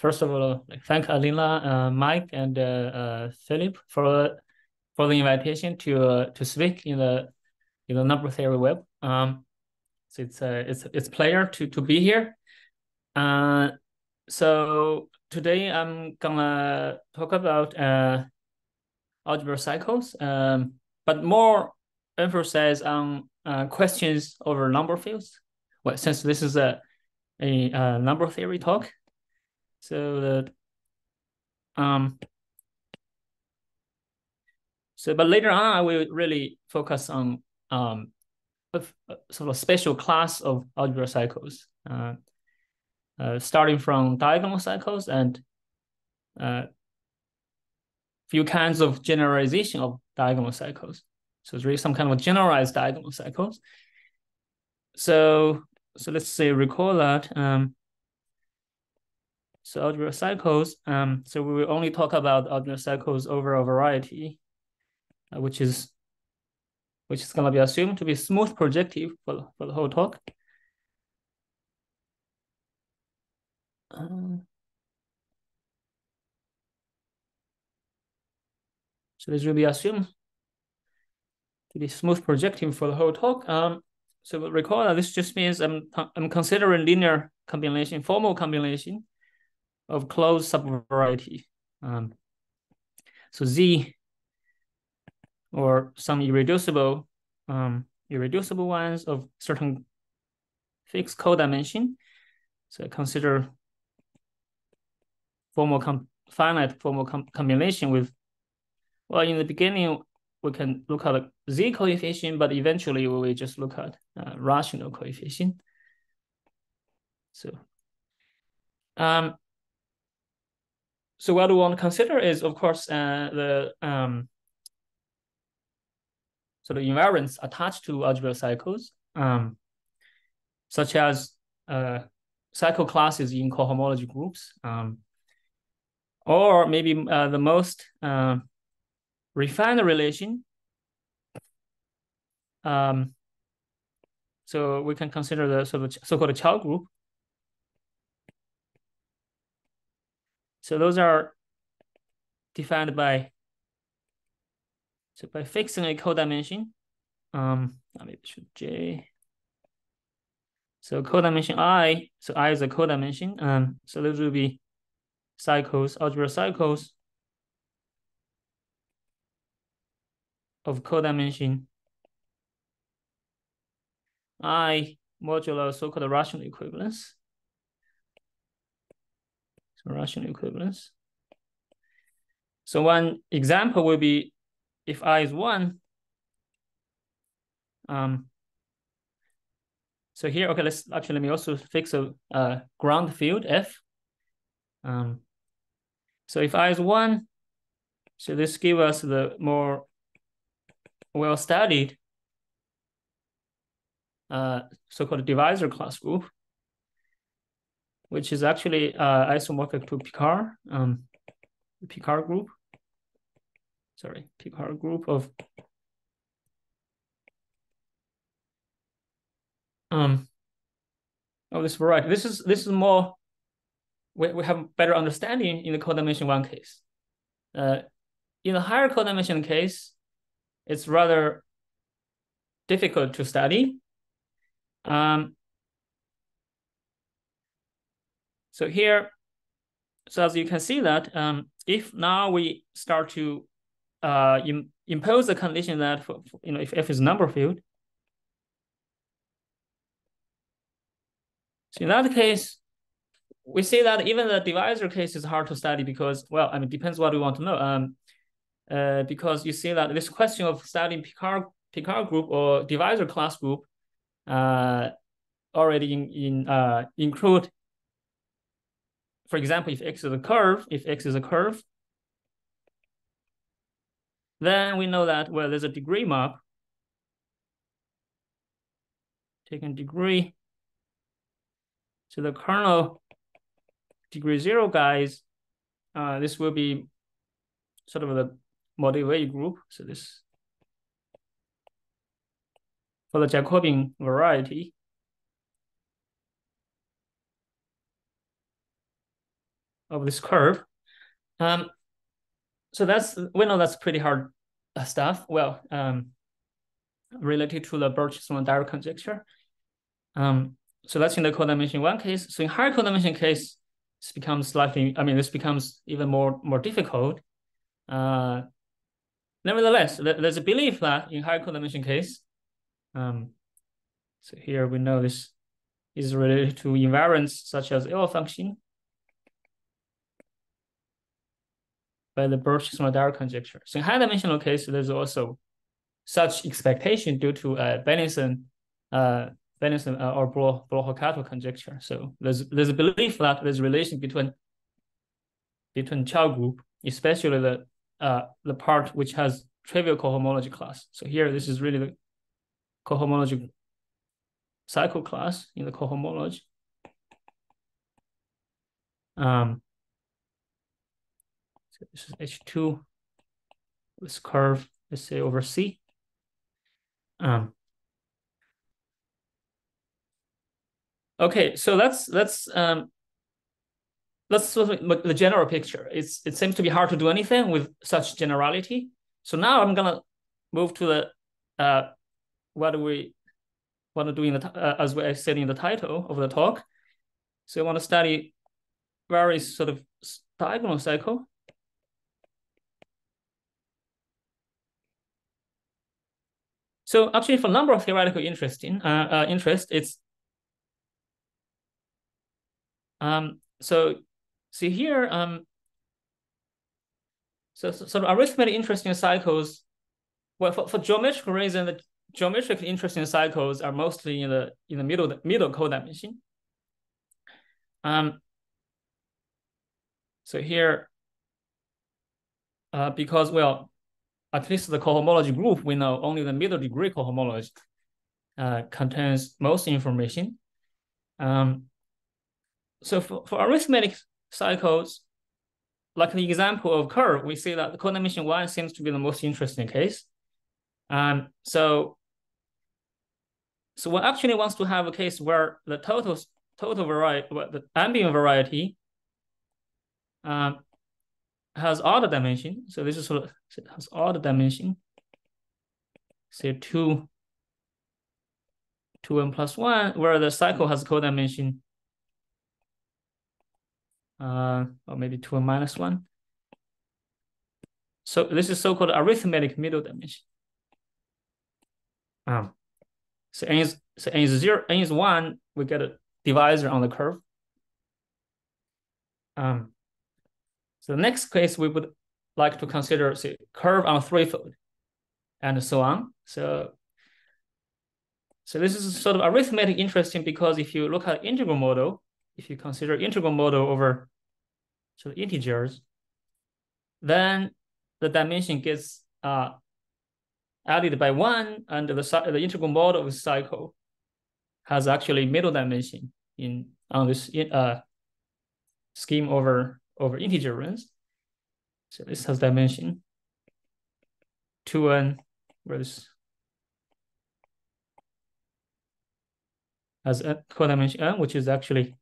first of all, thank Alina, uh, Mike, and uh, uh, Philip for for the invitation to uh, to speak in the in the number theory web. Um, so it's a it's it's pleasure to to be here. Uh, so today I'm gonna talk about uh algebra cycles, um, but more emphasize on uh, questions over number fields. Well, since this is a a, a number theory talk, so the um so but later on I will really focus on um a, a sort of a special class of algebra cycles, uh, uh, starting from diagonal cycles and uh, few kinds of generalization of diagonal cycles. So it's really some kind of generalized diagonal cycles. So so let's say recall that. Um, so algebra cycles. Um, so we will only talk about algebra cycles over a variety, uh, which is which is going to be assumed to be smooth projective for, for the whole talk. Um, so this will be assumed to be smooth projective for the whole talk. Um, so recall that this just means I'm, I'm considering linear combination, formal combination of closed subvariety. Um, so Z or some irreducible um, irreducible ones of certain fixed codimension. So consider formal finite formal com combination with, well, in the beginning, we can look at z coefficient, but eventually we will just look at uh, rational coefficient. So, um, so what we want to consider is, of course, uh, the um, sort of invariants attached to algebraic cycles, um, such as uh, cycle classes in cohomology groups, um, or maybe uh, the most uh, refined relation. Um, so we can consider the so-called Chow group. So those are defined by so by fixing a codimension, um, maybe should J. So codimension I, so I is a codimension, um, so those will be cycles, algebra cycles of codimension I modulo so-called rational equivalence. So rational equivalence. So one example will be if I is one. Um, so here, okay, let's actually let me also fix a, a ground field F. Um, so if I is one, so this give us the more well-studied uh, so-called divisor class group, which is actually uh, isomorphic to Picard, um, Picard group. Sorry, Picard group of um. Oh, this variety. This is this is more. We we have better understanding in the codimension one case. Uh, in the higher codimension case, it's rather difficult to study um, so here, so as you can see that um, if now we start to uh, Im impose a condition that for, for, you know if f is number field, so in that case, we see that even the divisor case is hard to study because well, I mean depends what we want to know. Um, uh, because you see that this question of studying Picard Picard group or divisor class group uh, already in, in uh, include, for example, if x is a curve, if x is a curve, then we know that, well, there's a degree map. Taking degree. So the kernel degree zero guys, uh, this will be sort of the Mordell-Weil group. So this for the Jacobian variety. Of this curve. Um, so that's we know that's pretty hard stuff. Well, um, related to the Birch-Swinnerton-Dyer conjecture. Um, so that's in the codimension one case. So in higher codimension case, this becomes slightly. I mean, this becomes even more more difficult. Uh, nevertheless, there's a belief that in higher codimension case, um, so here we know this is related to invariants such as L function by the Birch-Swinnerton-Dyer conjecture. So in high dimensional case, there's also such expectation due to uh, Beilinson, uh, Beilinson uh, or Bloch-Kato conjecture. So there's there's a belief that there's a relation between between Chow group, especially the uh, the part which has trivial cohomology class. So here, this is really the cohomology cycle class in the cohomology. Um, this is H2, this curve, let's say over C. Um, okay, so that's that's um, that's the general picture. It's it seems to be hard to do anything with such generality. So now I'm gonna move to the uh, what do we want to do in the uh, as I said in the title of the talk. So I want to study various sort of diagonal cycle. So actually, for a number of theoretical interest in uh, uh, interest, it's um so see here um so, so of arithmetic interesting cycles. Well, for, for geometrical reason, the geometric interesting cycles are mostly in the in the middle middle codimension. Um, so here, uh, because well, at least the cohomology group, we know only the middle degree cohomology uh, contains most information. Um, so for, for arithmetic cycles, like the example of curve, we see that the codimension one seems to be the most interesting case. Um, so so one actually wants to have a case where the total total variety, the ambient variety, um, has odd dimension. So this is has odd dimension. Say two, two n plus one, where the cycle has codimension, uh, or maybe two n minus one. So this is so-called arithmetic middle dimension. Um, so n is so n is zero, n is one, we get a divisor on the curve. Um, so the next case we would like to consider say curve on threefold and so on. So so this is sort of arithmetic interesting because if you look at integral model, if you consider integral model over so integers, then the dimension gets uh, added by one, and the, the integral model of cycle has actually middle dimension in on this uh, scheme over over integer rings. So this has dimension 2n, where this has a codimension n, which is actually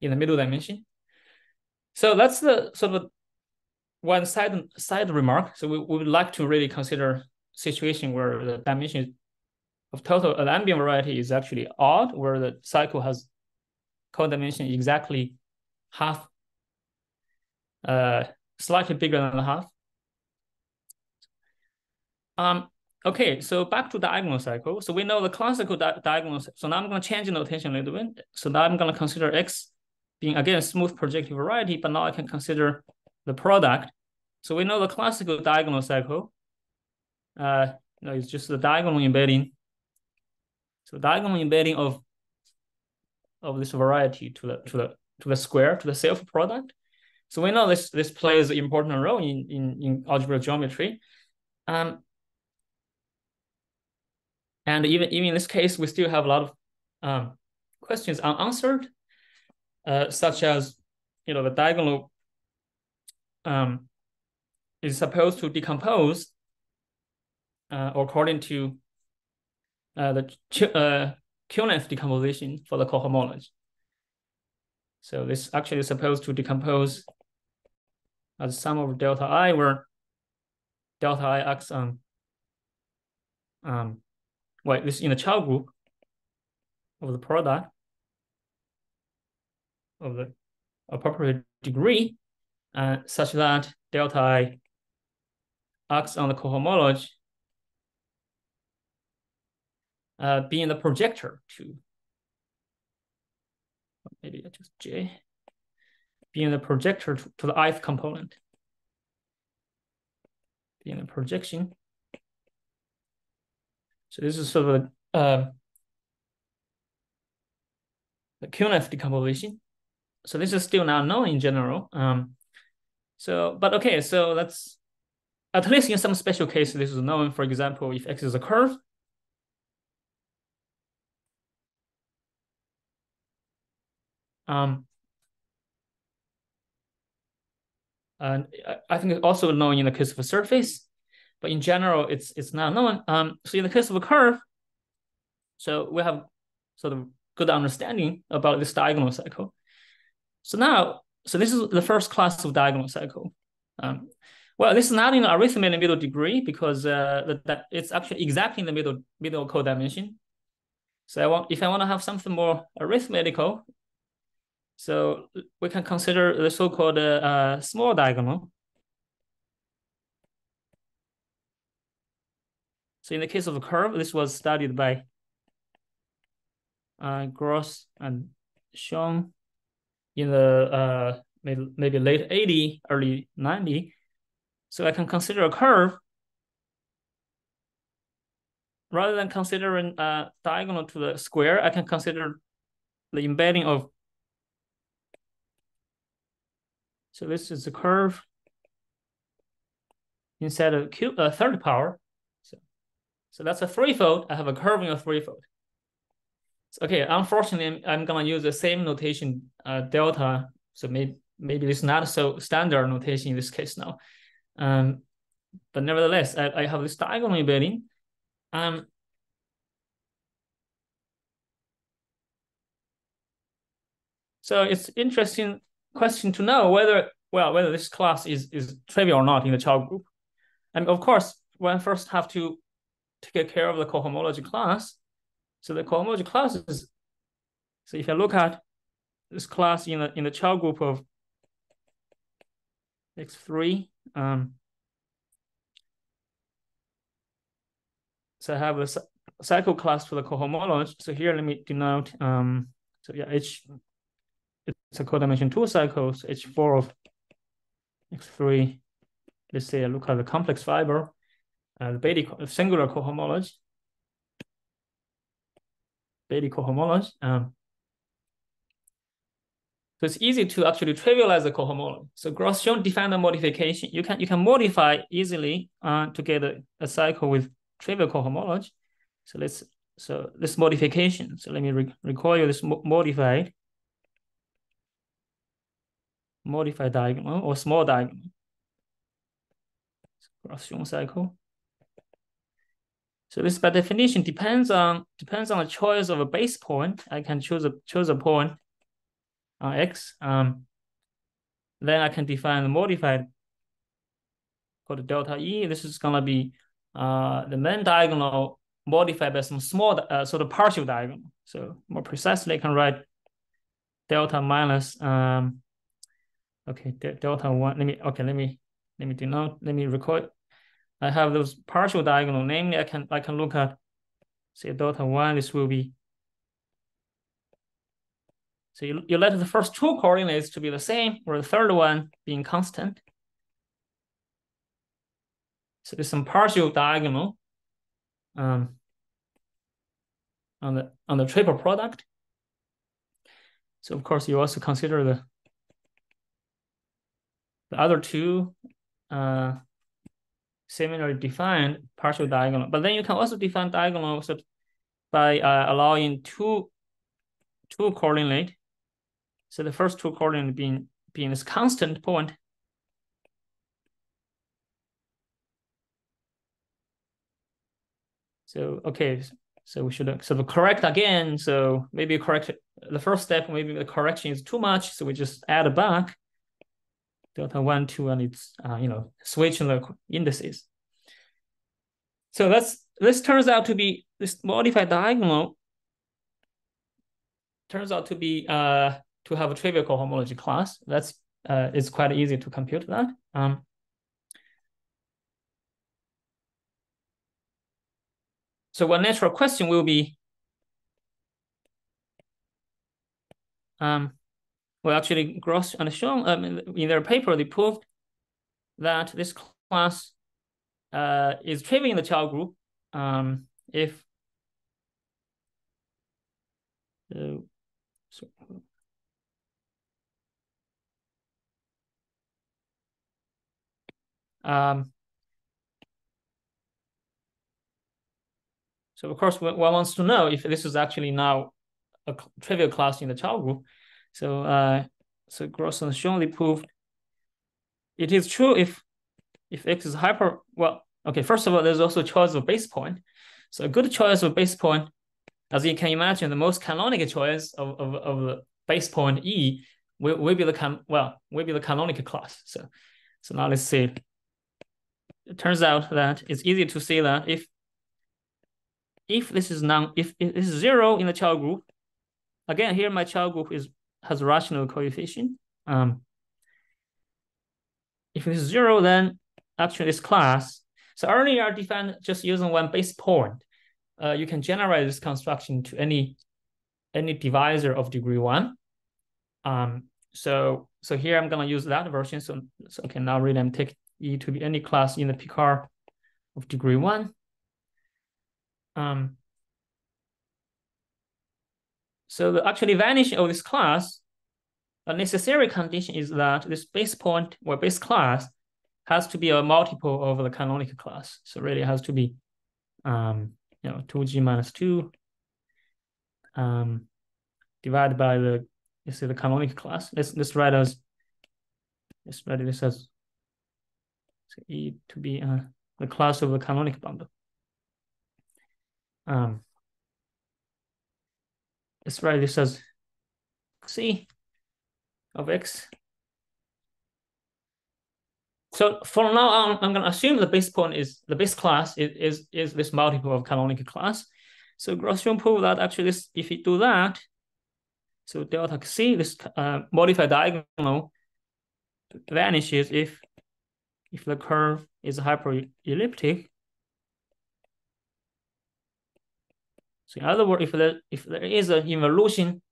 in the middle dimension. So that's the sort of one side side remark. So we, we would like to really consider situation where the dimension of total uh, ambient variety is actually odd, where the cycle has co-dimension exactly half, uh, slightly bigger than half. Um, okay, so back to diagonal cycle. So we know the classical di diagonal. So now I'm going to change the notation a little bit. So now I'm going to consider x being again a smooth projective variety, but now I can consider the product. So we know the classical diagonal cycle. Uh, you know, it's just the diagonal embedding. So diagonal embedding of of this variety to the to the to the square to the self product. So we know this this plays an important role in in, in algebraic geometry. Um, and even even in this case, we still have a lot of um, questions unanswered, uh, such as you know the diagonal um, is supposed to decompose uh, according to uh, the Künneth decomposition for the cohomology. So this actually is supposed to decompose as sum of delta i, where delta i acts on um, well, this in the Chow group of the product of the appropriate degree, uh, such that delta i acts on the cohomology uh, being the projector to maybe I just J being the projector to, to the ith component being a projection. So this is sort of a uh, the Künneth decomposition. So this is still not known in general. Um, so, but okay, so that's at least in some special cases, this is known. For example, if x is a curve, Um, and I think it's also known in the case of a surface, but in general, it's it's not known. Um, so in the case of a curve, so we have sort of good understanding about this diagonal cycle. So now, so this is the first class of diagonal cycle. Um, well, this is not in arithmetic middle degree because uh, that it's actually exactly in the middle middle codimension. So I want if I want to have something more arithmetical, so we can consider the so-called uh, small diagonal. So in the case of a curve, this was studied by uh, Gross and Schoen in the uh, maybe, maybe late 80, early 90. So I can consider a curve rather than considering a uh, diagonal to the square, I can consider the embedding of So this is the curve instead of cube, uh, third power. So, so that's a threefold. I have a curve in a threefold. So, okay, unfortunately, I'm gonna use the same notation, uh, delta. So maybe maybe it's not so standard notation in this case now. Um, but nevertheless, I, I have this diagonal embedding. Um, so it's interesting question to know whether well whether this class is is trivial or not in the Chow group. And of course, one first have to take care of the cohomology class. So the cohomology class is so if I look at this class in the in the Chow group of x3, um, so I have a cycle class for the cohomology. So here, let me denote, um, so yeah, H it's a codimension two cycles, H4 of X3. Let's say I look at the complex fiber, uh, the Betti singular cohomology. Betti cohomology. Um, so it's easy to actually trivialize the cohomology. So Gross-Schoen defined a modification. You can you can modify easily uh, to get a, a cycle with trivial cohomology. So let's so this modification. So let me re recall you this mo modified modified diagonal or small diagonal. Gross-Schoen cycle. So this by definition depends on depends on the choice of a base point. I can choose a choose a point on x. Um, then I can define the modified called delta e. This is gonna be uh the main diagonal modified by some small uh, sort of partial diagonal. So more precisely, I can write delta minus um Okay, delta one, let me, okay, let me, let me denote, let me record. I have those partial diagonal, namely I can, I can look at, say delta one, this will be, so you, you let the first two coordinates to be the same, or the third one being constant. So there's some partial diagonal um, on the on the triple product. So of course you also consider the the other two uh, similarly defined partial diagonal. But then you can also define diagonal by uh, allowing two two coordinate. So the first two coordinate being being this constant point. So okay, So we should of correct again. So maybe correct the first step, maybe the correction is too much. So we just add back delta one, two, and it's, uh, you know, switching the indices. So that's, this turns out to be, this modified diagonal turns out to be, uh, to have a trivial cohomology class. That's, uh, it's quite easy to compute that. Um, So one natural question will be, um, well, actually, Gross and Schoen um, in their paper, they proved that this class uh, is trivial in the Chow group um, if uh, so, um, So of course, one wants to know if this is actually now a trivial class in the Chow group. So uh, so Gross and Schoen proved it is true if if x is hyper. Well, okay. First of all, there's also choice of base point. So a good choice of base point, as you can imagine, the most canonical choice of of, of the base point e will, will be the can well will be the canonical class. So so now let's see. It turns out that it's easy to see that if if this is non, if if this is zero in the Chow group, again, here my Chow group is has a rational coefficient. Um, if it is zero, then actually this class. So earlier I defined just using one base point. Uh, you can generate this construction to any any divisor of degree one. Um, so so here I'm gonna use that version. So so okay, now really I'm take E to be any class in the Picard of degree one. Um, so the actually vanishing of this class, a necessary condition is that this base point or base class has to be a multiple of the canonical class. So really it has to be, um, you know, 2g minus 2 um, divided by the, you see the canonical class. Let's, let's write as, let's write this as so E to be uh, the class of the canonical bundle. Um, let's write this as c of x. So for now on, I'm going to assume the base point is the base class is, is, is this multiple of canonical class. So Gross-Schoen prove that actually this, if you do that, so delta c, this uh, modified diagonal vanishes if if the curve is hyperelliptic So in other words, if there if there is an involution,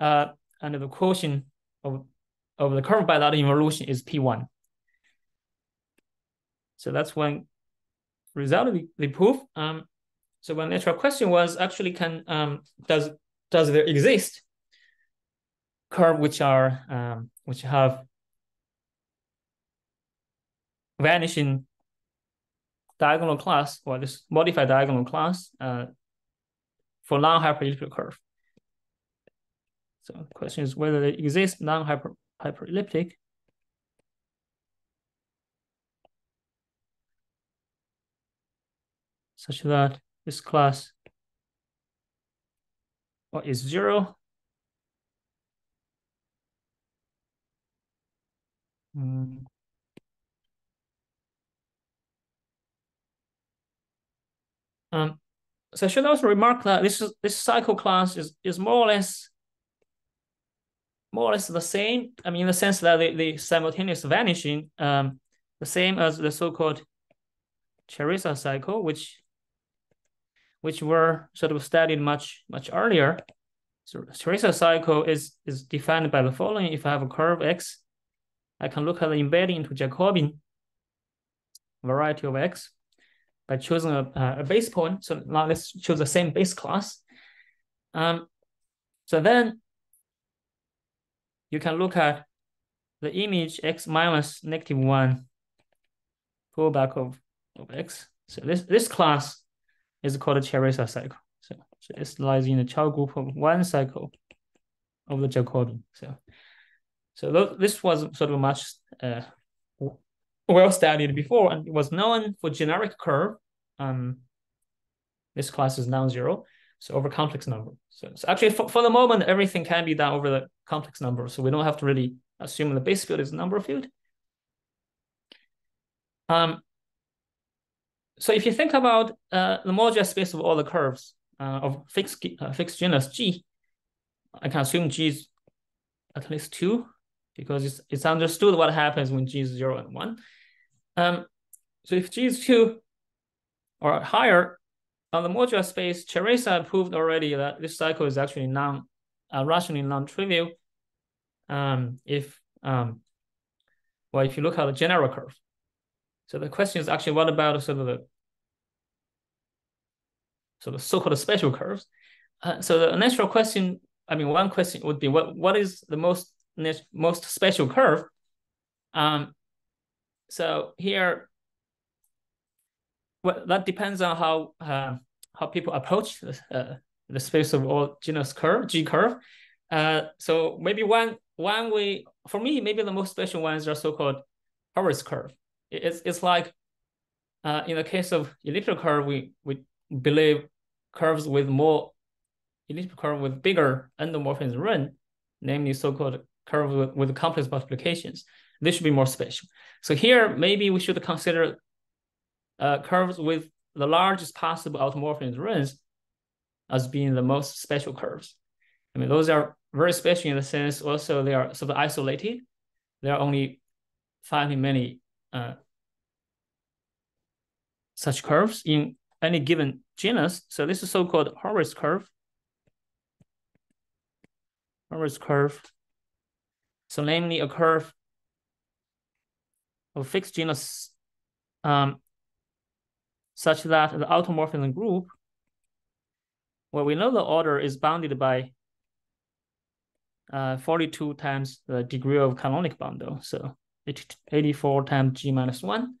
uh, and the quotient of of the curve by that involution is p1. So that's one result of the proof. Um, so one natural question was actually can um does does there exist curve which are um which have vanishing diagonal class or this modified diagonal class uh, for non-hyperelliptic curve. So the question is whether there exists non-hyperelliptic such that this class or is zero. Mm. Um, so I should also remark that this is, this cycle class is is more or less more or less the same. I mean, in the sense that the, the simultaneous vanishing, um, the same as the so-called Ceresa cycle, which which were sort of studied much much earlier. So Ceresa cycle is is defined by the following: if I have a curve x, I can look at the embedding into Jacobian variety of x by choosing a, a base point. So now let's choose the same base class. Um, so then you can look at the image x minus negative one pullback of, of x. So this, this class is called a Ceresa cycle. So, so it lies in the Chow group of one cycle of the Jacobian. So, so this was sort of much uh, well studied before and it was known for generic curve. Um, This class is non-zero, so over complex number. So, so actually, for, for the moment, everything can be done over the complex number. So we don't have to really assume the base field is a number field. Um, so if you think about uh, the moduli space of all the curves uh, of fixed uh, fixed genus G, I can assume G is at least two because it's, it's understood what happens when G is zero and one. Um, so if G is two or higher, on the modular space, Ceresa proved already that this cycle is actually non uh, rationally non-trivial. Um, if um, well, if you look at the general curve. So the question is actually what about sort of the so the so-called special curves? Uh, so the natural question, I mean, one question would be what what is the most most special curve? Um, so here well, that depends on how uh, how people approach the, uh, the space of all genus curve, G curve. Uh, so maybe one one way for me, maybe the most special ones are so-called Hurwitz curve. It's it's like uh, in the case of elliptical curve, we we believe curves with more elliptical curve with bigger endomorphism ring, namely so-called curve with, with complex multiplications. This should be more special. So here, maybe we should consider uh, curves with the largest possible automorphism rings as being the most special curves. I mean, those are very special in the sense also they are sort of isolated. There are only finding many uh, such curves in any given genus. So this is so-called Hurwitz curve. Hurwitz curve. So namely a curve of fixed genus um, such that the automorphism group, well, we know the order is bounded by uh, 42 times the degree of canonic bundle. So 84 times G minus one.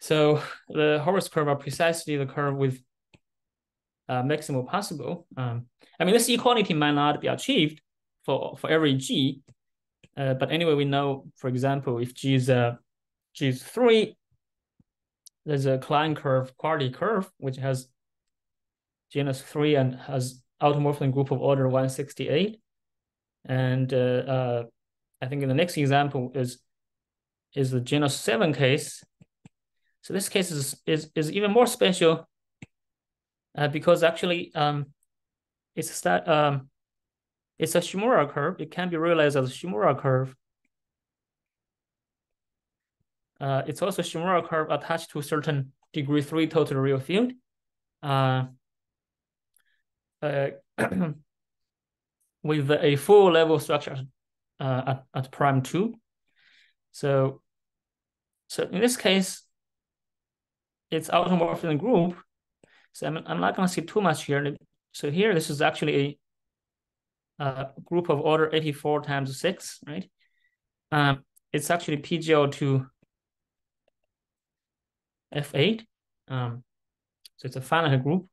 So the Hurwitz curve are precisely the curve with uh, maximal possible. Um, I mean, this equality might not be achieved for, for every G, uh, but anyway, we know, for example, if G is, uh, G is three, there's a Klein curve, quartic curve, which has genus three and has automorphism group of order 168. And uh, uh, I think in the next example is is the genus seven case. So this case is is, is even more special uh, because actually um, it's that um, it's a Shimura curve. It can be realized as a Shimura curve uh, it's also Shimura curve attached to a certain degree three total real field. Uh, uh, with a full level structure uh, at, at prime two. So, so in this case, it's automorphism group. So I'm, I'm not going to see too much here. So here, this is actually a, group of order 84 times six, right? Um, it's actually PGL2 F8. Um, so it's a finite group.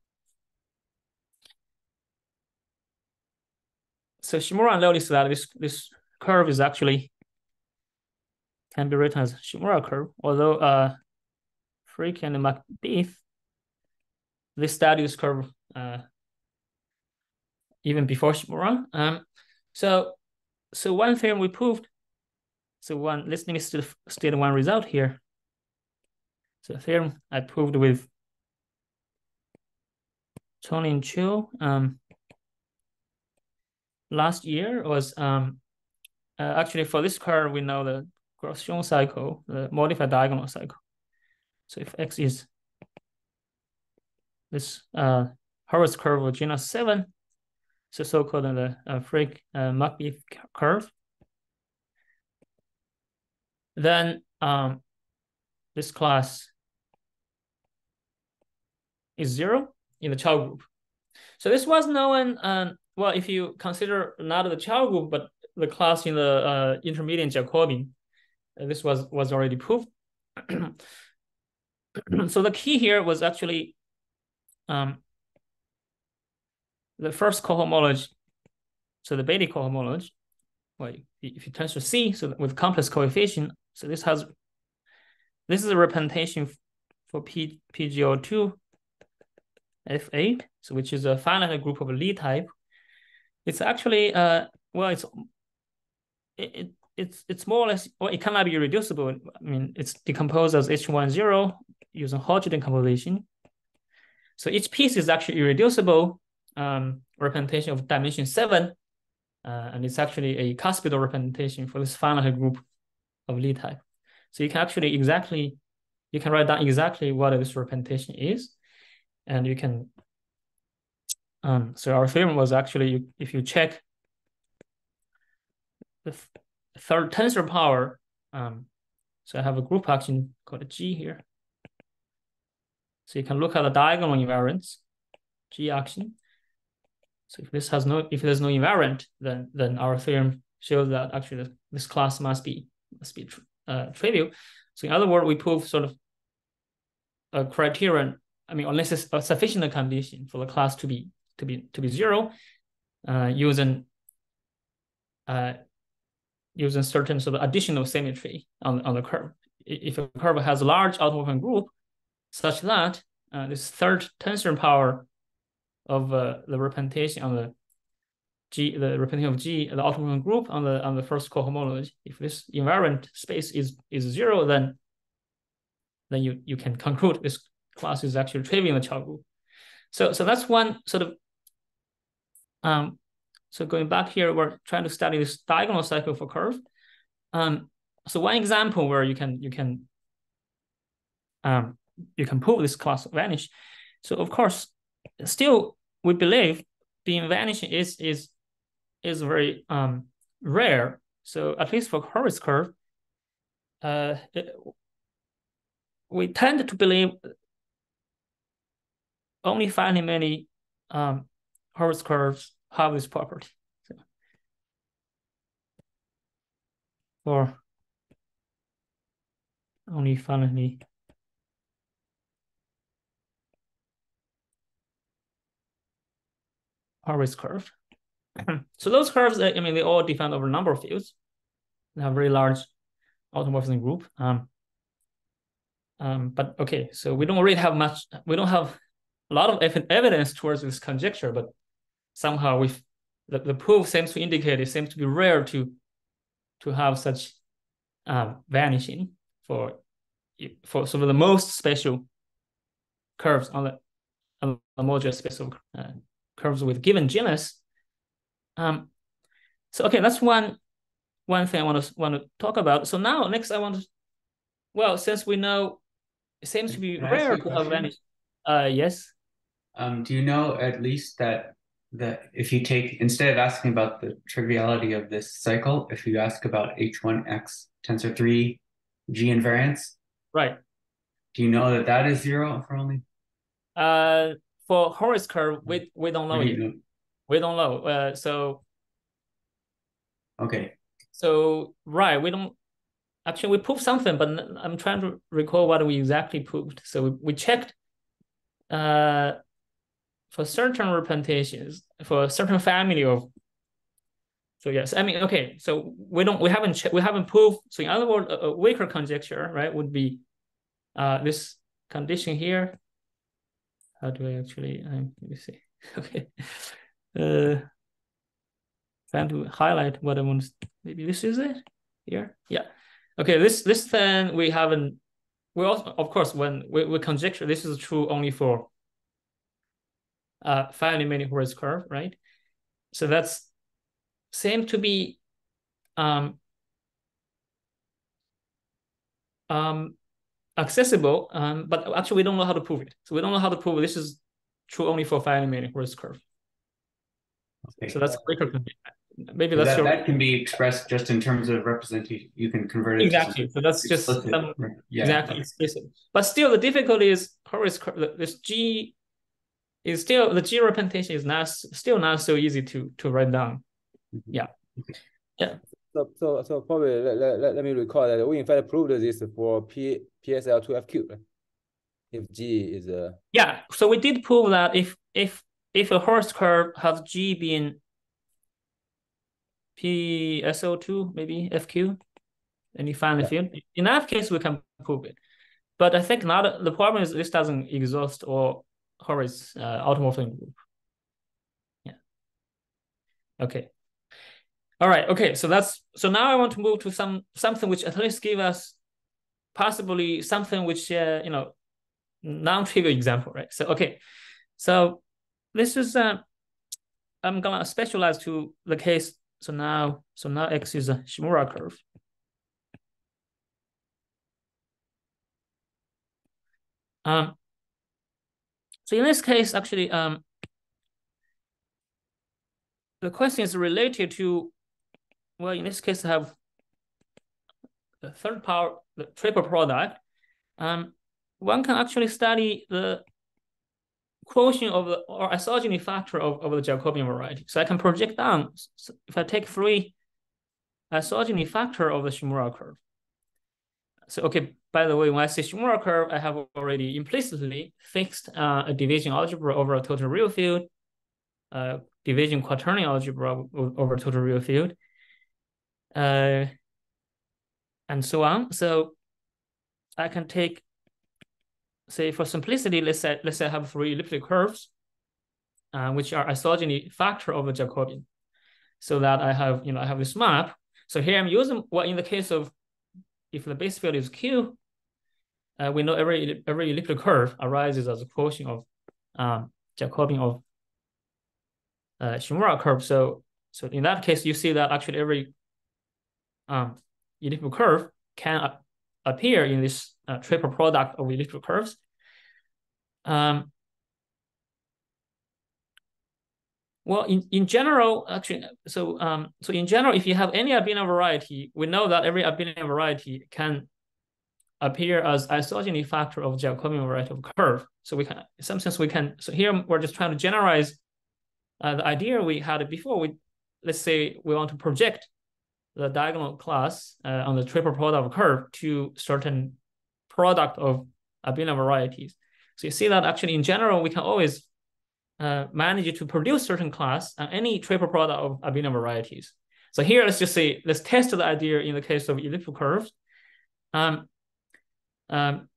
So Shimura noticed that this, this curve is actually can be written as Shimura curve, although uh, Fricke and Macbeath, they studied this curve uh, even before Shimura. Um, so, so one theorem we proved, so one, let's me state, state one result here. So theorem I proved with Tony Chiu um, last year was um, uh, actually for this curve, we know the Gross-Schoen cycle, the modified diagonal cycle. So if X is this uh, Hurwitz curve of genus 7, so so-called the uh, Fricke uh, curve, then um, this class is zero in the Chow group. So this was known, um, well, if you consider not the Chow group, but the class in the uh, intermediate Jacobian, uh, this was, was already proved. so the key here was actually um, the first cohomology, so the Betti cohomology, well, if you transfer C, so with complex coefficient, so this has, this is a representation for P, PGL2 F8, so which is a finite group of Lie type. It's actually uh well it's it, it it's it's more or less well it cannot be reducible. I mean it's decomposed as H10 using Hodge decomposition. So each piece is actually irreducible um, representation of dimension seven, uh, and it's actually a cuspidal representation for this finite group of Lie type. So you can actually exactly, you can write down exactly what this representation is, and you can, um, so our theorem was actually, if you check the third tensor power, um, so I have a group action called G here. So you can look at the diagonal invariance, G action. So if this has no, if there's no invariant, then then our theorem shows that actually this class must be must be uh, trivial. So in other words, we prove sort of a criterion. I mean, unless it's a sufficient condition for the class to be to be to be zero, uh, using uh, using certain sort of additional symmetry on on the curve. If a curve has a large automorphism group, such that uh, this third tensor power of uh, the representation on the G, the representation of G, the automorphism group on the on the first cohomology. If this invariant space is is zero, then then you you can conclude this class is actually trivial in the Chow group. So so that's one sort of um. So going back here, we're trying to study this diagonal cycle for curve. Um. So one example where you can you can um you can prove this class vanish. So of course, still we believe being vanishing is is is very um, rare. So at least for Hurwitz curve, uh, it, we tend to believe only finitely many um, curves have this property. So for only finitely Hurwitz curve. so those curves, I mean, they all depend over a number of fields. They have very large automorphism group. Um, um, but okay, so we don't really have much, we don't have a lot of evidence towards this conjecture, but somehow we the, the proof seems to indicate it seems to be rare to to have such um, vanishing for for some of the most special curves on the on the modular space of uh, curves with given genus um, so okay, that's one one thing I want to want to talk about. So now next I want to, well, since we know it seems to be rare to have any. Uh, yes. Um, do you know at least that that if you take instead of asking about the triviality of this cycle, if you ask about H1x tensor three G invariance, right? Do you know that that is zero for only? Uh, for Hurwitz curve, we we don't know yet. We don't know. Uh, so okay. So right, we don't actually we proved something, but I'm trying to recall what we exactly proved. So we, we checked uh for certain representations for a certain family of so yes, I mean okay. So we don't we haven't we haven't proved. So in other words, a, a weaker conjecture, right, would be uh this condition here. How do I actually? Um, let me see. Okay, uh, trying to highlight what I want. Maybe this is it here. Yeah. Okay. This this then we haven't. We also, of course, when we, we conjecture this is true only for uh finitely many Hurwitz curve, right? So that's same to be um um accessible, um, but actually we don't know how to prove it. So we don't know how to prove this is true only for finitely many Hurwitz curve. Okay. So that's a quicker maybe that's that, your... that can be expressed just in terms of representation. You can convert it exactly. so that's just some, yeah. exactly explicit. But still, the difficulty is this G is still the G representation is not still not so easy to to write down. Mm -hmm. Yeah, yeah. So so so probably let, let, let me recall that we in fact proved this for P PSL two FQ. If G is a yeah, so we did prove that if if if a Hurwitz curve has G being PSL2, maybe FQ, and you find the yeah. field. In that case, we can prove it. But I think not the problem is this doesn't exhaust all Hurwitz uh, automorphism group. Yeah. Okay. All right. Okay. So that's so now I want to move to some something which at least give us possibly something which uh, you know non-trivial example, right? So okay. So this is uh, I'm gonna specialize to the case. So now so now X is a Shimura curve. Um, so in this case, actually, um, the question is related to, well, in this case, I have the third power, the triple product. Um, one can actually study the quotient of the or isogeny factor of, of the Jacobian variety. So I can project down. So if I take three isogeny factor of the Shimura curve. So okay, by the way, when I say Shimura curve, I have already implicitly fixed uh, a division algebra over a total real field, uh, division quaternion algebra over total real field, uh, and so on. So I can take, say, for simplicity, let's say let's say I have three elliptic curves, uh, which are isogeny factor of the Jacobian, so that I have you know I have this map. So here I'm using well in the case of if the base field is Q, uh, we know every every elliptic curve arises as a quotient of um, Jacobian of uh, Shimura curve. So so in that case, you see that actually every um, elliptic curve can appear in this uh, triple product of elliptic curves. Um, well, in, in general, actually, so um, so in general, if you have any abelian variety, we know that every abelian variety can appear as isogeny factor of Jacobian variety of curve. So we can, in some sense, we can. So here we're just trying to generalize uh, the idea we had before. We let's say we want to project the diagonal class uh, on the triple product of curve to certain product of abelian varieties. So you see that actually in general we can always uh, manage to produce certain class on any triple product of abelian varieties. So here let's just say let's test the idea in the case of elliptical curves. Um, um,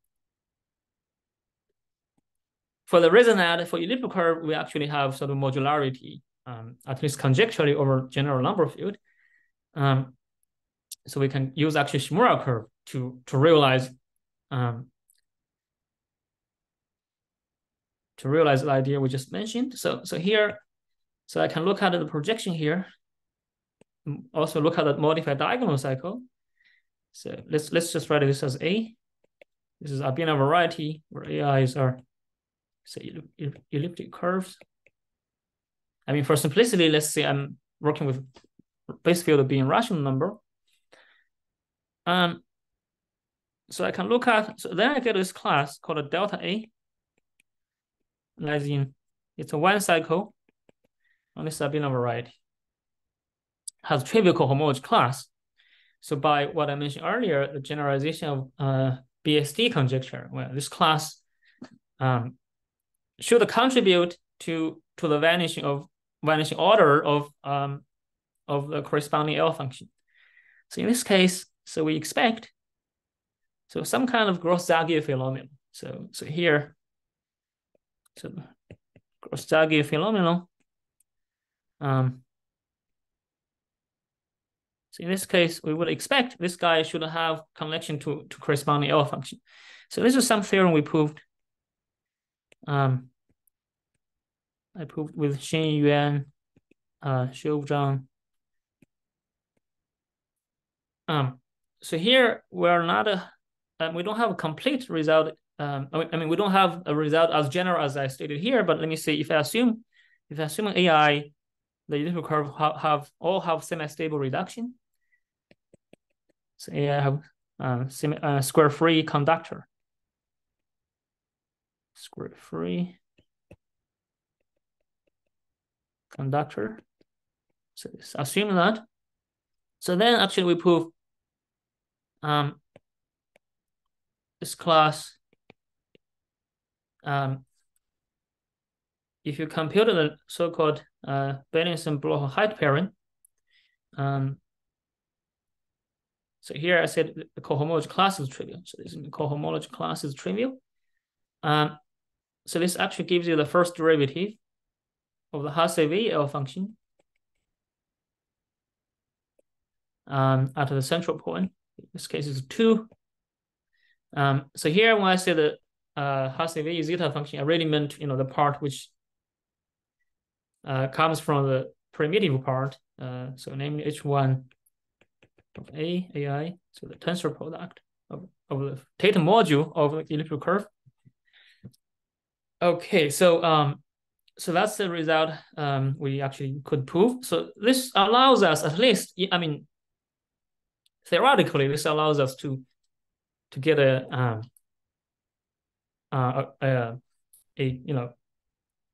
for the reason that for elliptical curve, we actually have sort of modularity, um, at least conjecturally over general number field. Um, so we can use actually Shimura curve to, to realize um, to realize the idea we just mentioned. So, so here, so I can look at the projection here. Also look at the modified diagonal cycle. So let's let's just write this as A. This is abelian variety where AIs are say elliptic curves. I mean, for simplicity, let's say I'm working with base field being rational number. Um, so I can look at, so then I get this class called a delta A. As in, it's a one cycle on this abelian variety. Has trivial cohomology class. So by what I mentioned earlier, the generalization of uh, BSD conjecture, well, this class um, should contribute to to the vanishing of vanishing order of um, of the corresponding L function. So in this case, so we expect so some kind of Gross-Zagier phenomenon. So so here, so Gross-Zagier phenomenon. Um, so in this case, we would expect this guy should have connection to, to corresponding L function. So this is some theorem we proved. Um, I proved with Shen Yuan, uh, Xiu Zhang. Um, so here we're not a, um, we don't have a complete result. Um, I mean, we don't have a result as general as I stated here, but let me see if I assume, if I assume AI, the elliptical curve have, have all have semi-stable reduction, so I have uh, semi, uh, square free conductor. Square free conductor. So assume that. So then actually we prove um, this class, um, if you compute the so-called uh, Beilinson-Bloch height pairing, um, so here I said the cohomology class is trivial. So this is the cohomology class is trivial. Um, so this actually gives you the first derivative of the Hasse-Weil L function um, at the central point. This case is two. Um, so here when I say the uh, Hasse-Weil zeta function, I really meant you know the part which uh, comes from the primitive part. Uh, so namely H1 of A, AI, so the tensor product of, of the theta module of the elliptical curve. Okay, so um, so that's the result um, we actually could prove. So this allows us at least, I mean, theoretically, this allows us to to get a um, uh, a, a, a you know,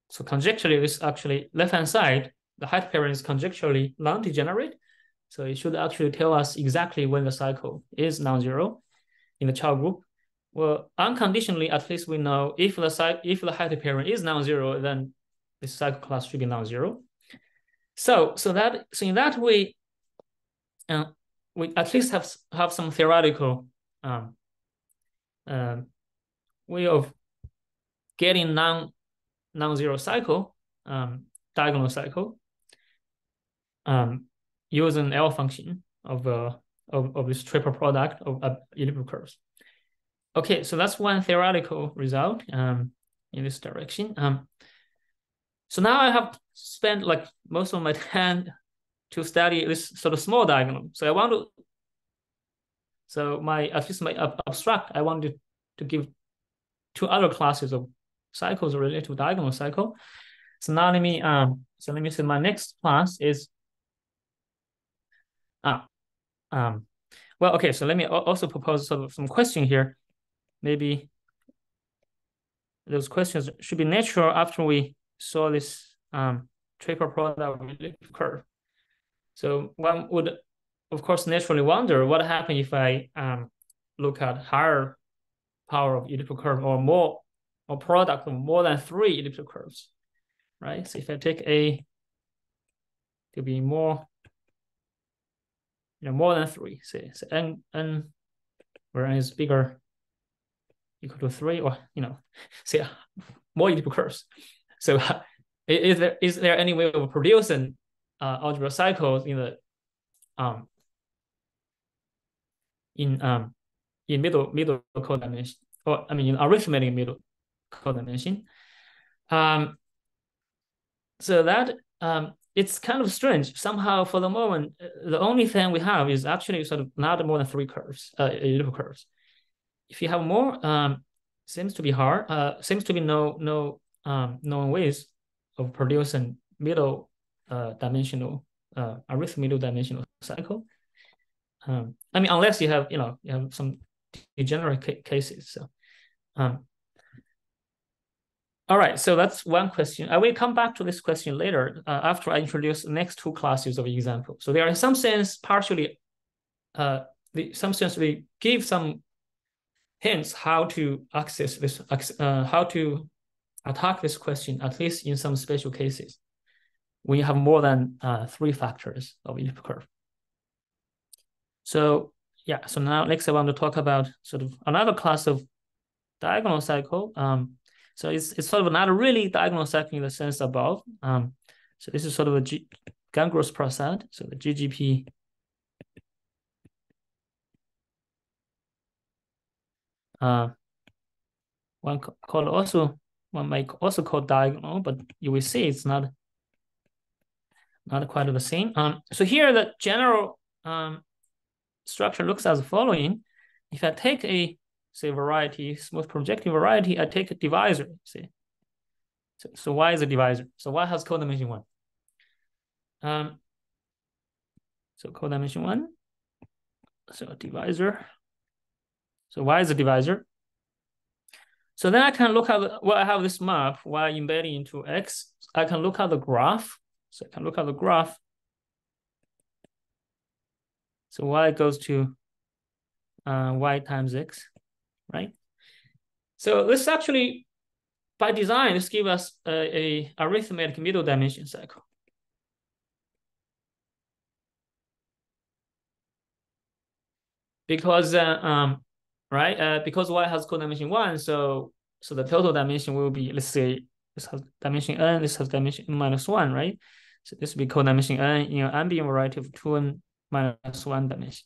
so conjecturally, this actually left hand side, the height pairing is conjecturally non-degenerate. So it should actually tell us exactly when the cycle is non-zero in the Chow group. Well, unconditionally, at least we know if the if the height pairing is non-zero, then this cycle class should be non-zero. So so that so in that way, uh, we at least have have some theoretical um, uh, way of getting non non-zero cycle um, diagonal cycle um, using L function of uh, of, of this triple product of uh, curves. Okay, so that's one theoretical result um, in this direction. Um, so now I have spent like most of my time to study this sort of small diagonal. So I want to, so my, at least my abstract, I wanted to give two other classes of cycles related to diagonal cycle. So now let me, um, so let me say my next class is, ah, um, well, okay, so let me also propose of some question here. Maybe those questions should be natural after we saw this um, triple product curve. So one would, of course, naturally wonder what happens if I um, look at higher power of elliptical curve or more or product of more than three elliptical curves, right? So if I take a to be more, you know, more than three, say, so n n where n is bigger equal to three, or you know, say more elliptical curves. So is there is there any way of producing uh, algebra cycles in the um in um in middle middle codimension or I mean in arithmetic middle codimension. Um so that um it's kind of strange. Somehow for the moment, uh, the only thing we have is actually sort of not more than three curves, uh elliptical curves. If you have more, um seems to be hard, uh seems to be no no um known ways of producing middle uh, dimensional uh, arithmetic dimensional cycle. Um, I mean, unless you have you know you have some degenerate ca cases. So, um, all right. So that's one question. I will come back to this question later uh, after I introduce the next two classes of example. So there are in some sense partially, uh, the some sense we give some hints how to access this, uh, how to attack this question, at least in some special cases, when you have more than uh, three factors of elliptic curve. So yeah, so now next I want to talk about sort of another class of diagonal cycle. Um, so it's, it's sort of not really diagonal cycle in the sense above. Um, so this is sort of a G Gan-Gross-Prasad, so the GGP uh, one called also one might also call diagonal, but you will see it's not not quite the same. Um, so here the general um, structure looks as following. If I take a say variety, smooth projective variety, I take a divisor, see. So, so y is a divisor. So y has codimension one. Um, so codimension one. So divisor. So y is a divisor. So then I can look at, well, I have this map while embedding into X. I can look at the graph. So I can look at the graph. So Y goes to uh, Y times X, right? So this actually, by design, this gives us a, a arithmetic middle dimension cycle. Because uh, um, right? Uh, because y has codimension one, so so the total dimension will be, let's say, this has dimension n, this has dimension n minus one, right? So this will be codimension n in an ambient variety of two n minus one dimension.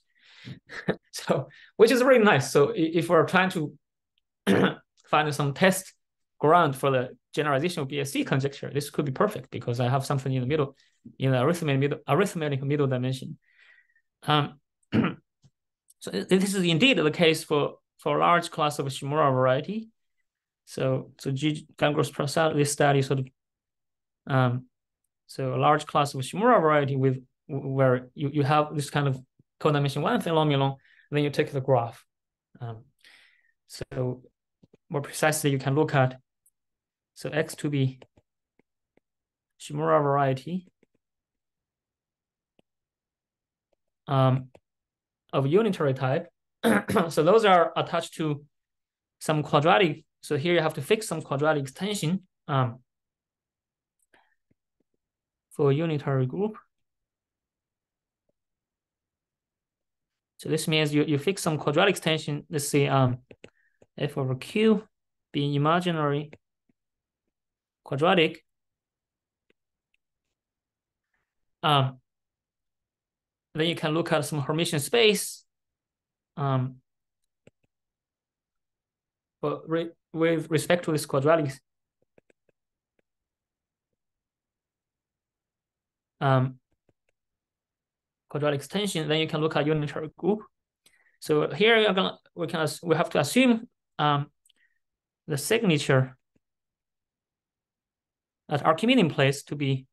so, which is really nice. So if we're trying to find some test ground for the generalization of BSD conjecture, this could be perfect because I have something in the middle, in the arithmetic middle, arithmetic middle dimension. Um, so this is indeed the case for, for a large class of Shimura variety. So, so G. Gan-Gross this study sort of, um, so a large class of Shimura variety with where you, you have this kind of codimension one phenomenon, then you take the graph. Um, so more precisely, you can look at so X to be Shimura variety um, of unitary type. so those are attached to some quadratic. So here you have to fix some quadratic extension um, for a unitary group. So this means you, you fix some quadratic extension. Let's say um, f over q being imaginary quadratic. Um, then you can look at some Hermitian space. Um, but re with respect to this quadratic um, quadratic extension, then you can look at unitary group. So here you're gonna we can we have to assume um, the signature at Archimedean place to be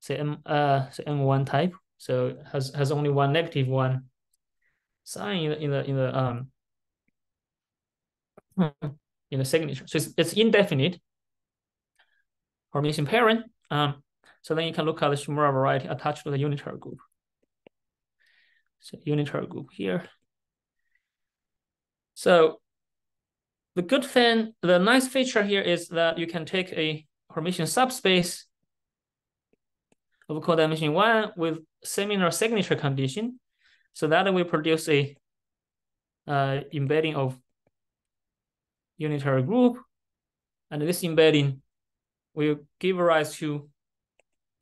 say m uh say n1 type. So has has only one negative one sign in the in the in the um in the signature. So it's, it's indefinite Hermitian parent. Um, so then you can look at the Shimura variety attached to the unitary group. So unitary group here. So the good thing, the nice feature here is that you can take a Hermitian subspace of codimension one with similar signature condition. So that will produce a uh, embedding of unitary group. And this embedding will give rise to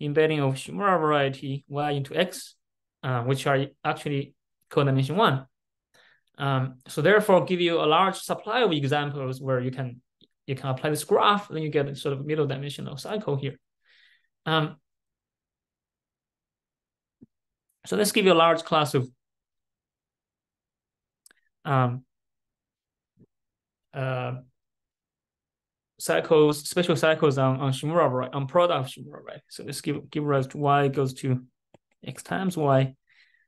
embedding of Shimura variety y into x, uh, which are actually codimension one. Um, so therefore, give you a large supply of examples where you can you can apply this graph, then you get a sort of middle dimensional cycle here. Um, so let's give you a large class of um, uh, cycles, special cycles on, on Shimura, right? On product of Shimura, right? So let's give give rise to y goes to x times y.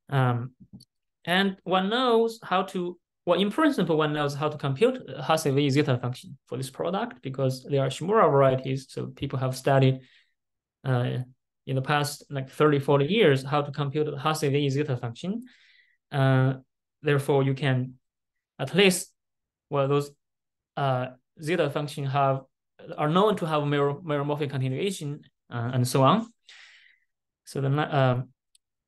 Um, and one knows how to, well, in principle, one knows how to compute Hasse-Weil zeta function for this product because there are Shimura varieties. So people have studied uh, in the past like 30, 40 years how to compute the Hasse-Weil zeta function. Uh, therefore, you can at least, well, those uh, zeta function have are known to have meromorphic continuation uh, and so on. So the um,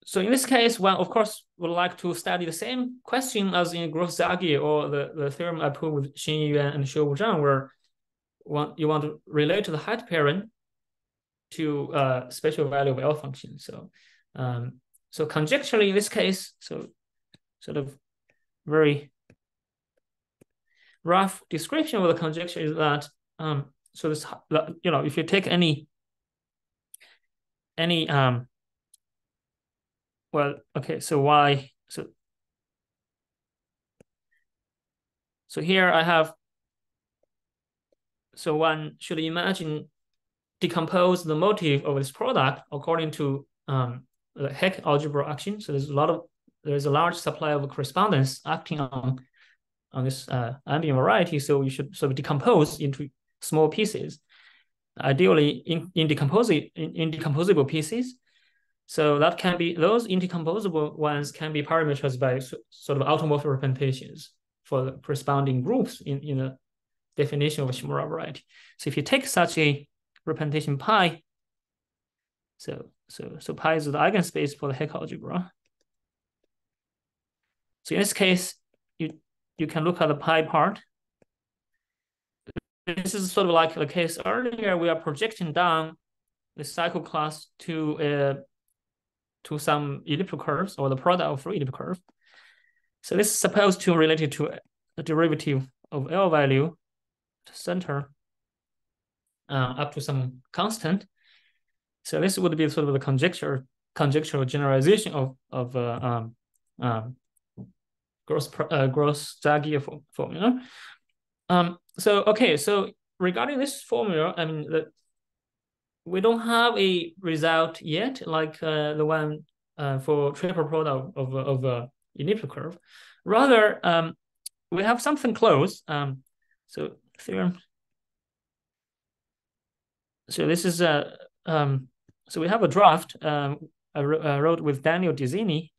so in this case, one of course would like to study the same question as in Gross-Zagier or the, the theorem I put with Xin Yuan and Xiu Zhang, where one, you want to relate to the height pairing to uh, special value of L function. So, um, so conjecturally in this case, so sort of very rough description of the conjecture is that um, so this you know if you take any any um well, okay, so why, so, so here I have, so one should imagine decompose the motive of this product according to um, the Hecke algebra action. So there's a lot of, there's a large supply of correspondence acting on, on this uh, ambient variety. So you should sort of decompose into small pieces, ideally in, in, decomposi in, in decomposable pieces. So that can be, those intercomposable ones can be parameterized by sort of automorphic representations for the corresponding groups in, in the definition of a Shimura variety. So if you take such a representation pi, so so so pi is the eigenspace for the Hecke algebra. So in this case, you can look at the pi part. this is sort of like the case earlier. We are projecting down the cycle class to uh, to some elliptical curves or the product of three elliptical curve. So this is supposed to relate to the derivative of L value to center uh, up to some constant. So this would be sort of the conjecture conjectural generalization of of uh, um, um, gross uh, Gross-Zagier formula. Um, so okay, so regarding this formula, I mean we don't have a result yet, like uh, the one uh, for triple product of of uh, elliptical curve. Rather, um, we have something close. Um, so theorem. So this is a um, so we have a draft um, I, wrote with Daniel Disegni.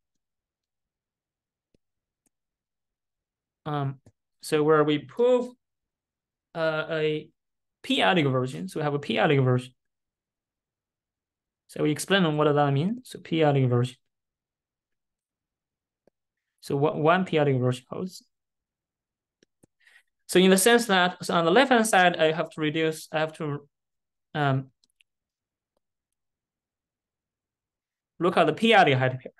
Um, so where we prove uh, a version. So we have a p-adic version. So we explain on what does that means. So p-adic version. So what one p-adic version holds. So in the sense that so on the left hand side, I have to reduce, I have to um, look at the p-adic height pair.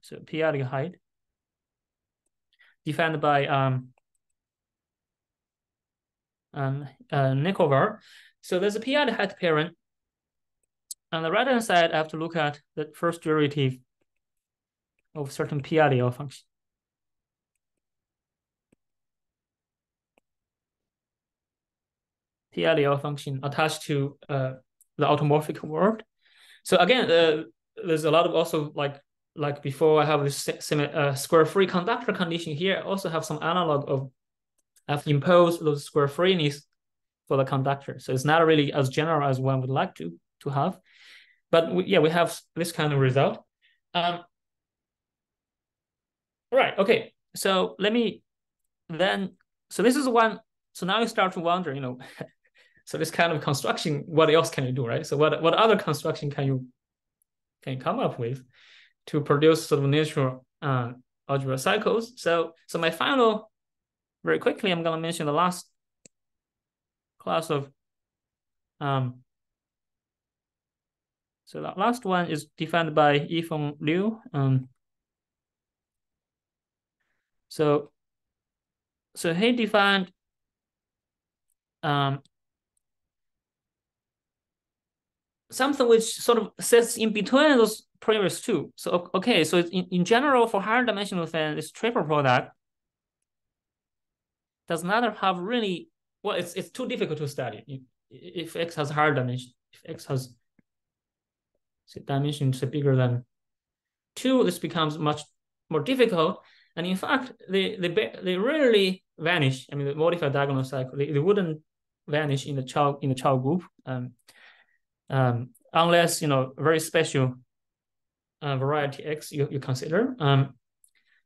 So p-adic height defined by um, um, uh, Nekovář. So there's a p-adic height pairing. On the right hand side, I have to look at the first derivative of certain p-adic function. p-adic function attached to uh, the automorphic world. So again, uh, there's a lot of also like like before I have this uh, square free conductor condition here. I also have some analog of I've imposed those square freeness for the conductor. So it's not really as general as one would like to to have, but we, yeah, we have this kind of result. Um, right. Okay. So let me then. So this is one. So now you start to wonder, you know, So this kind of construction, what else can you do, right? So what what other construction can you can you come up with to produce sort of natural uh, algebra cycles? So so my final, very quickly, I'm gonna mention the last class of um. So the last one is defined by Yifeng Liu. Um, so so he defined um, something which sort of sits in between those previous two. So okay, so in, in general, for higher dimensional thing, this triple product does not have really well. It's it's too difficult to study if x has higher dimension. If x has say, dimensions bigger than two, this becomes much more difficult. And in fact, they they they rarely vanish. I mean, the modified diagonal cycle they, they wouldn't vanish in the Chow in the Chow group. Um, um, unless you know very special uh, variety X you, you consider. Um,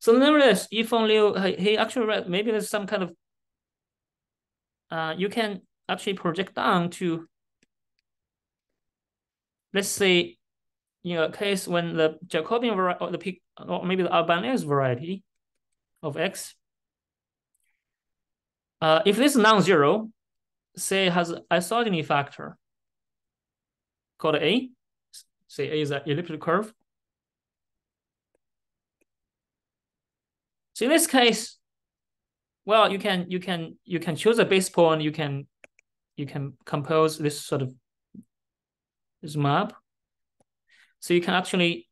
so nevertheless, if only he actually read, maybe there's some kind of uh, you can actually project down to let's say in a case when the Jacobian variety or the or maybe the Albanese variety of X. Uh, if this is non-zero, say has isogeny factor, called A. Say A is an elliptic curve. So in this case, well, you can you can you can choose a base point. You can you can compose this sort of this map. So you can actually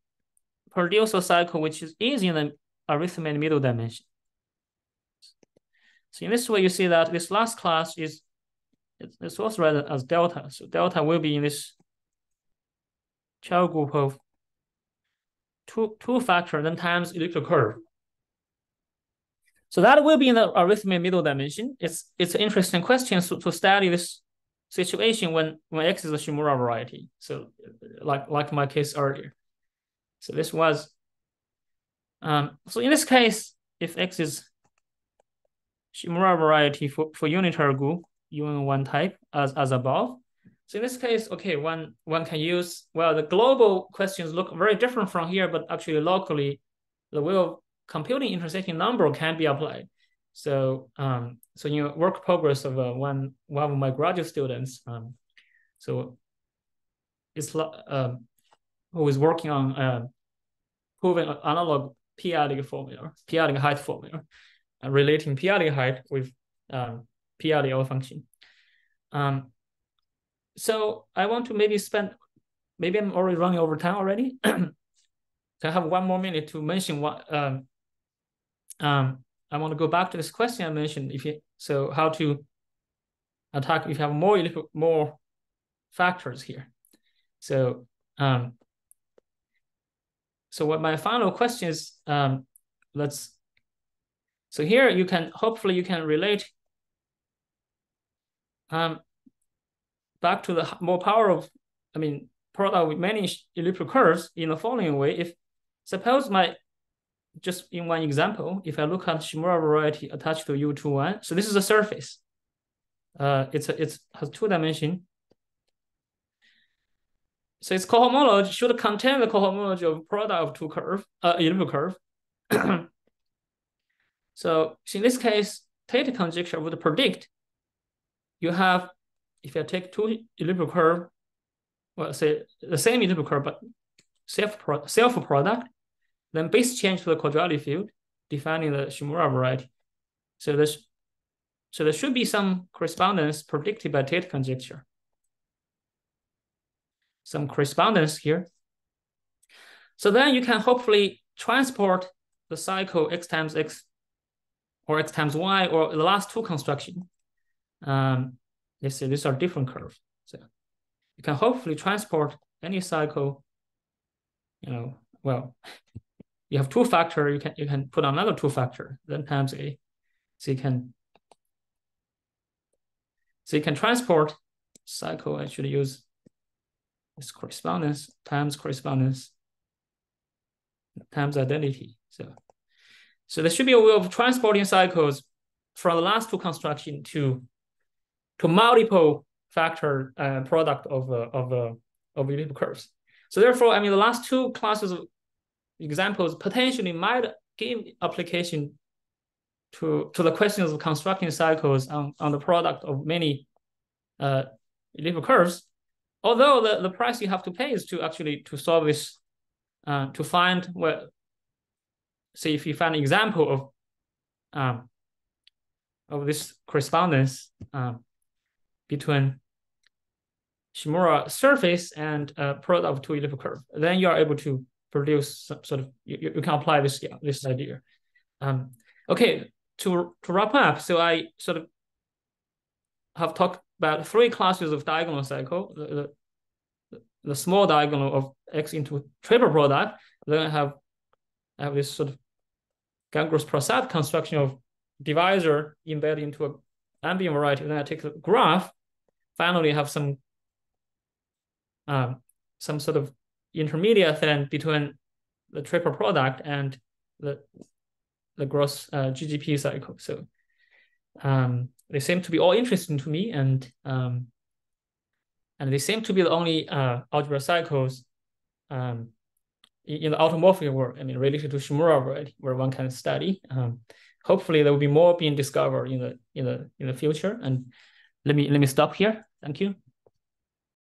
produce a cycle which is easy in the arithmetic middle dimension. So in this way, you see that this last class is it's also read as delta. So delta will be in this Chow group of two, two factor then times elliptical curve. So that will be in the arithmetic middle dimension. It's it's an interesting question to, to study this situation when, when X is a Shimura variety. So like like my case earlier. So this was um so in this case, if X is Shimura variety for, for unitary group, UN one type as, as above, so in this case, okay, one one can use well the global questions look very different from here, but actually locally, the way of computing intersecting number can be applied. So um, so in your work progress of uh, one one of my graduate students, um, so it's uh, who is working on uh, proving analog p-adic formula, p-adic height formula, relating p-adic height with um, p-adic function. Um, so I want to maybe spend, maybe I'm already running over time already. so I have one more minute to mention what um, um, I want to go back to this question I mentioned. If you so how to attack if you have more more factors here. So um, so what my final question is, um, let's. So here you can hopefully you can relate um, back to the more power of, I mean, product with many elliptical curves in the following way. If suppose my just in one example, if I look at Shimura variety attached to U21, so this is a surface. Uh, it's a, it's has two dimension. So its cohomology should contain the cohomology of product of two curve, uh, elliptical curve. so, in this case, Tate conjecture would predict you have, if you take two elliptical curve, well, say the same elliptical curve, but self self product, then base change to the quadratic field, defining the Shimura variety. So this, so there should be some correspondence predicted by Tate conjecture. Some correspondence here. So then you can hopefully transport the cycle x times x or x times y or the last two construction. Um, let's say these are different curves. So you can hopefully transport any cycle, you know, well, you have two factor, you can you can put another two factor, then times a. So you can so you can transport cycle. I should use this correspondence times correspondence times identity. So so there should be a way of transporting cycles from the last two construction to to multiple factor uh, product of uh, of uh, of elliptic curves. So therefore, I mean, the last two classes of examples potentially might give application to, to the questions of constructing cycles on, on the product of many uh, elliptic curves. Although the, the price you have to pay is to actually to solve this, uh, to find what, say if you find an example of um, of this correspondence um, between Shimura surface and uh, product of two elliptic curve, then you are able to produce some sort of you, you can apply this yeah, this idea. Um, okay, to to wrap up, so I sort of have talked about three classes of diagonal cycle. The, the, the small diagonal of x into triple product. Then I have I have this sort of Gan-Gross-Prasad construction of divisor embedded into a ambient variety. Then I take the graph. Finally, have some um, some sort of intermediate then between the triple product and the the gross uh, GGP cycle. So um, they seem to be all interesting to me, and um, and they seem to be the only uh, algebra cycles um, in, the automorphic work. I mean, related to Shimura variety, where one can study. Um, hopefully, there will be more being discovered in the in the in the future. And let me let me stop here. Thank you.